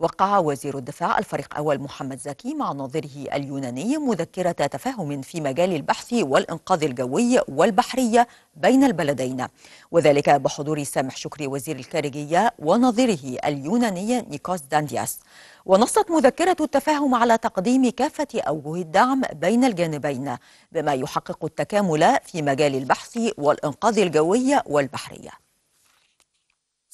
وقع وزير الدفاع الفريق أول محمد زكي مع نظيره اليوناني مذكرة تفاهم في مجال البحث والإنقاذ الجوي والبحري بين البلدين. وذلك بحضور سامح شكري وزير الخارجية ونظيره اليوناني نيكوس داندياس ونصت مذكرة التفاهم على تقديم كافة أوجه الدعم بين الجانبين بما يحقق التكامل في مجال البحث والإنقاذ الجوي والبحري.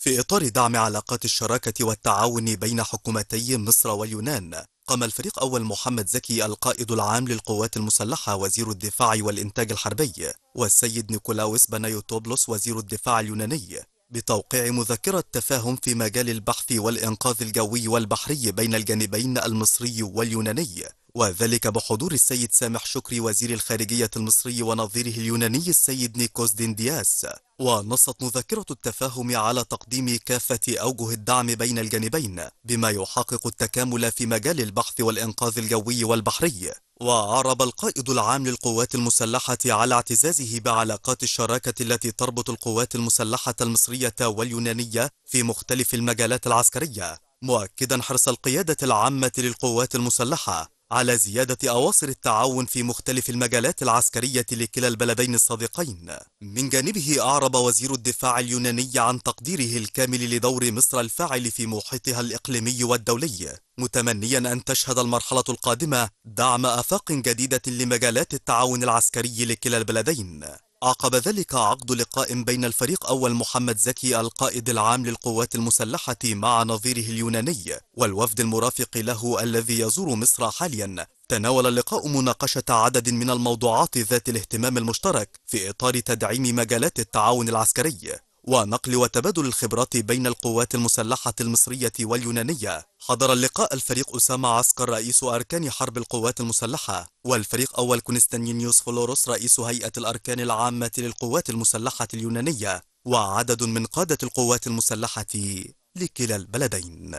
في إطار دعم علاقات الشراكة والتعاون بين حكومتي مصر واليونان قام الفريق أول محمد زكي القائد العام للقوات المسلحة وزير الدفاع والإنتاج الحربي والسيد نيكولاوس بنايوتوبلوس وزير الدفاع اليوناني بتوقيع مذكرة تفاهم في مجال البحث والإنقاذ الجوي والبحري بين الجانبين المصري واليوناني. وذلك بحضور السيد سامح شكري وزير الخارجية المصري ونظيره اليوناني السيد نيكوس ديندياس. ونصت مذكرة التفاهم على تقديم كافة أوجه الدعم بين الجانبين بما يحقق التكامل في مجال البحث والإنقاذ الجوي والبحري. وعرب القائد العام للقوات المسلحة على اعتزازه بعلاقات الشراكة التي تربط القوات المسلحة المصرية واليونانية في مختلف المجالات العسكرية. مؤكدا حرص القيادة العامة للقوات المسلحة على زيادة أواصر التعاون في مختلف المجالات العسكرية لكلا البلدين الصديقين من جانبه أعرب وزير الدفاع اليوناني عن تقديره الكامل لدور مصر الفاعل في محيطها الإقليمي والدولي متمنيا أن تشهد المرحلة القادمة دعم آفاق جديدة لمجالات التعاون العسكري لكلا البلدين. عقب ذلك عقد لقاء بين الفريق أول محمد زكي القائد العام للقوات المسلحة مع نظيره اليوناني والوفد المرافق له الذي يزور مصر حاليا. تناول اللقاء مناقشة عدد من الموضوعات ذات الاهتمام المشترك في إطار تدعيم مجالات التعاون العسكري. ونقل وتبادل الخبرات بين القوات المسلحة المصرية واليونانية. حضر اللقاء الفريق أسامة عسكر رئيس أركان حرب القوات المسلحة والفريق أول كونستانينيوس فلوروس رئيس هيئة الأركان العامة للقوات المسلحة اليونانية وعدد من قادة القوات المسلحة لكلا البلدين.